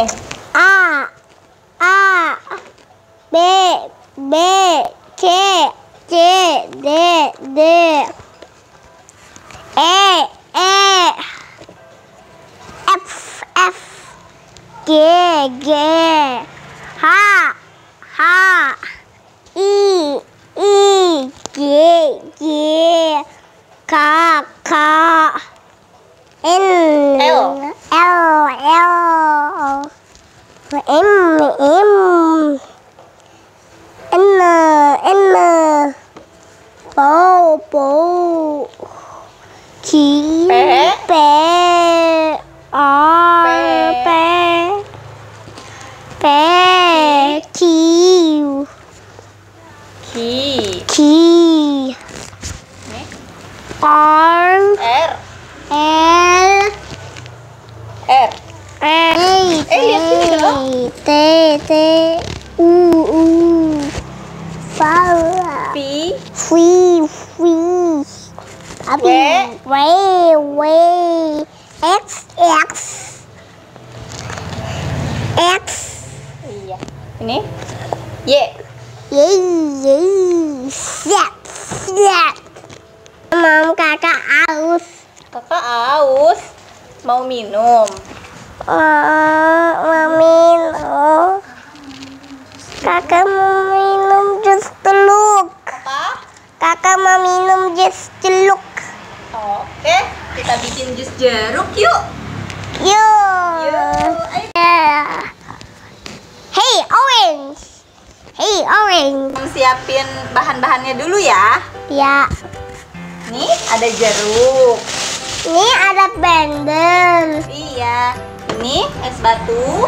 A. A. B. B. C C D. D. E. E. F. F. G. G. H. H. I. I. J J K. K. N. L. L. L M M N N Bố bố Chí Bé. bé Ó Bé. Bé Chiều Ki. Chi tê tê u u phá phí. Phi phi à bì quê quê x x. X. Iya ini y y y set set Mam kakak aus kakak aus mau minum uh, mami Kakak mau minum jus teluk Apa? Kakak mau minum jus teluk Oke, kita bikin jus jeruk yuk. Yuk Yuk. Yeah. Hey orange Hey orange siapin bahan-bahannya dulu ya. Ya Nih, ada jeruk. Ini ada blender Iya. Ini es batu.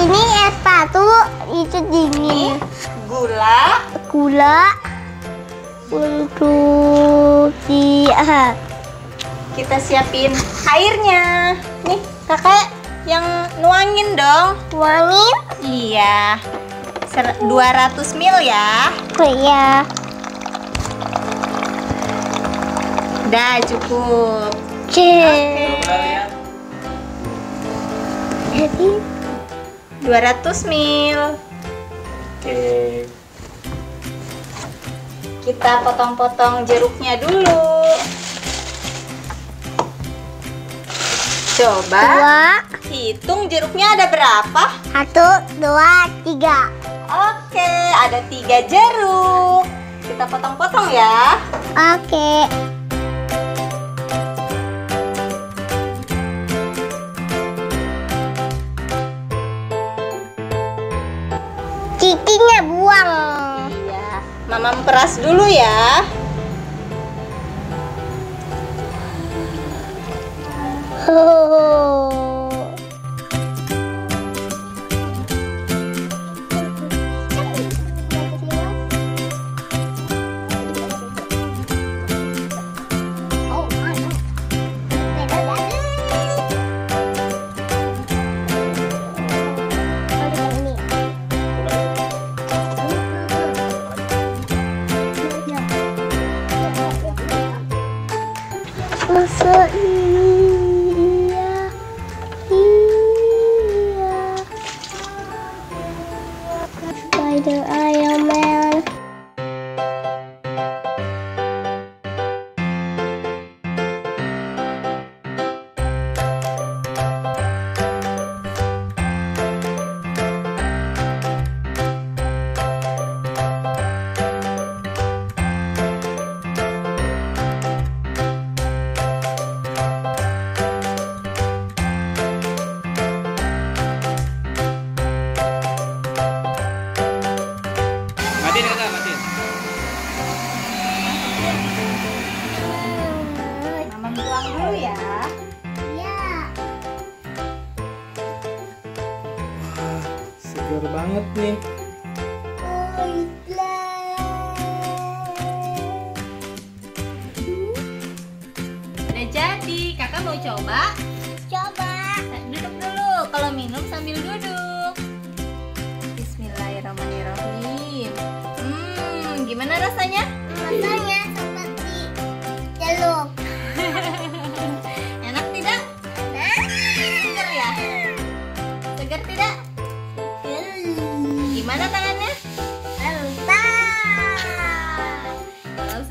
Ini es batu gula. Untuk di ah, Kita siapin airnya. Nih, kakak yang nuangin dong. Wangi Iya. Ser- 200 ml ya. Oh ya Udah cukup. Cek Jadi 200 ml. Oke. Kita potong-potong jeruknya dulu. Coba Dua hitung jeruknya ada berapa? Satu Dua Tiga Oke, ada tiga jeruk. Kita potong-potong ya. Oke Cikinya buang. Mama peras dulu ya. Oh. video. Segar banget nih. Udah jadi. Kakak mau? Coba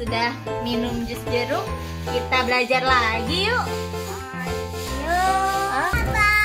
udah minum jus jeruk, kita belajar lagi yuk. Yuk. Huh?